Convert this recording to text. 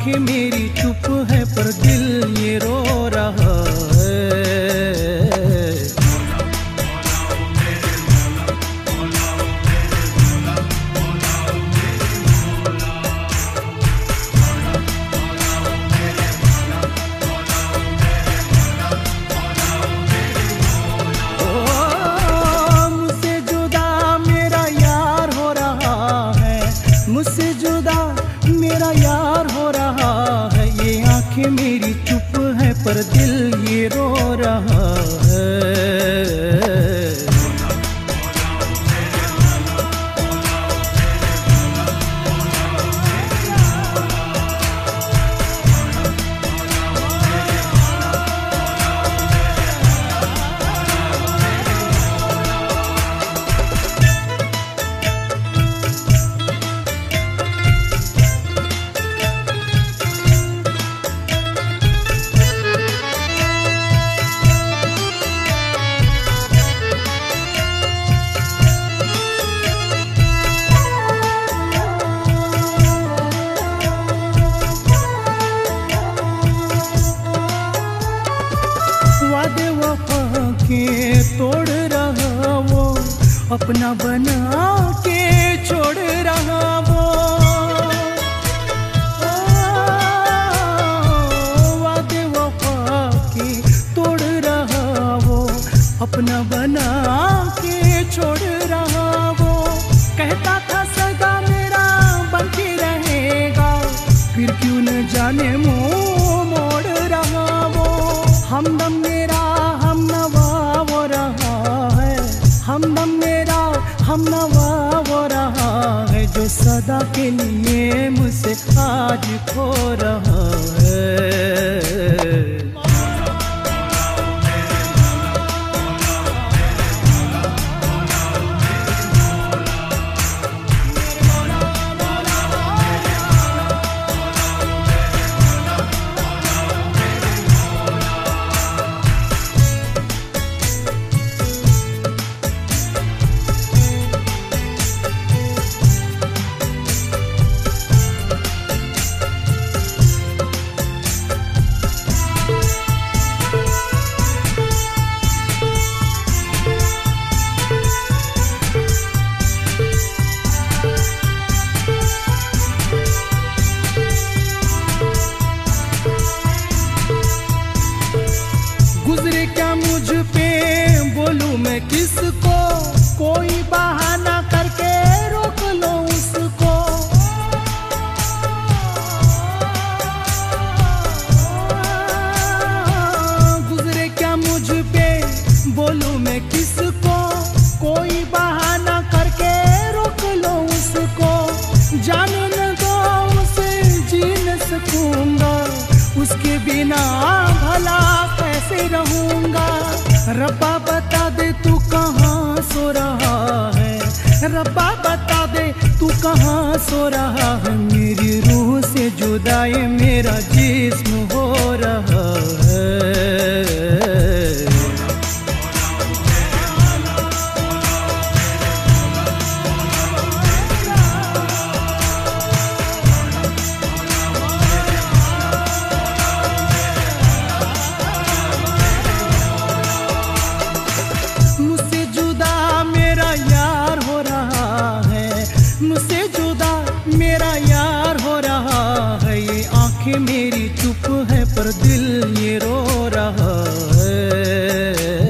आँखें मेरी आँखें मेरी चुप है पर दिल ये रो रहा है। अपना बना के छोड़ रहा वो। वादे वफा के तोड़ रहा वो। अपना बना के छोड़ रहा वो। कहता था सदा मेरा बन रहेगा। फिर क्यों न जाने मुँह नवा वो रहा है जो सदा के लिए मुझसे आज खो रहा है। बिना भला कैसे रहूँगा? रब्बा बता दे तू कहाँ सो रहा है। रब्बा बता दे तू कहाँ सो रहा है। मेरी रूह से जुदाई मेरा जिस्म मेरी चुप है पर दिल ये रो रहा है।